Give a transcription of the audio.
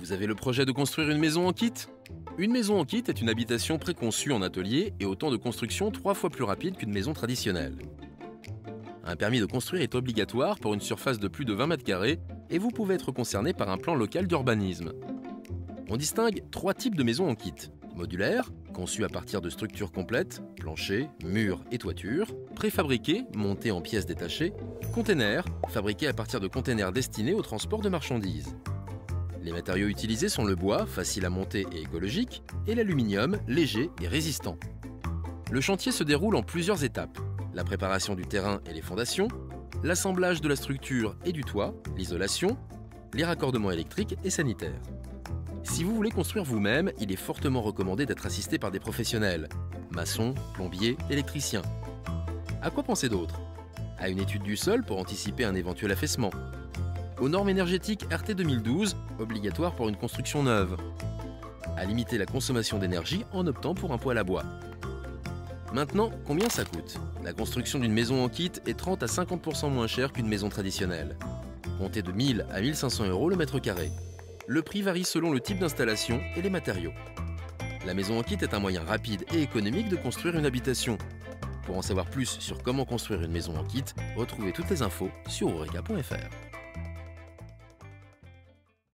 Vous avez le projet de construire une maison en kit? Une maison en kit est une habitation préconçue en atelier et au temps de construction trois fois plus rapide qu'une maison traditionnelle. Un permis de construire est obligatoire pour une surface de plus de 20 mètres carrés et vous pouvez être concerné par un plan local d'urbanisme. On distingue trois types de maisons en kit. Modulaire, conçue à partir de structures complètes, plancher, murs et toiture. Préfabriqué, monté en pièces détachées. Container, fabriqué à partir de containers destinés au transport de marchandises. Les matériaux utilisés sont le bois, facile à monter et écologique, et l'aluminium, léger et résistant. Le chantier se déroule en plusieurs étapes. La préparation du terrain et les fondations, l'assemblage de la structure et du toit, l'isolation, les raccordements électriques et sanitaires. Si vous voulez construire vous-même, il est fortement recommandé d'être assisté par des professionnels, maçons, plombiers, électriciens. À quoi penser d'autre? À une étude du sol pour anticiper un éventuel affaissement. Aux normes énergétiques RT 2012, obligatoire pour une construction neuve. À limiter la consommation d'énergie en optant pour un poêle à bois. Maintenant, combien ça coûte? La construction d'une maison en kit est 30 à 50% moins chère qu'une maison traditionnelle. Comptez de 1000 à 1500 euros le mètre carré. Le prix varie selon le type d'installation et les matériaux. La maison en kit est un moyen rapide et économique de construire une habitation. Pour en savoir plus sur comment construire une maison en kit, retrouvez toutes les infos sur oreca.fr.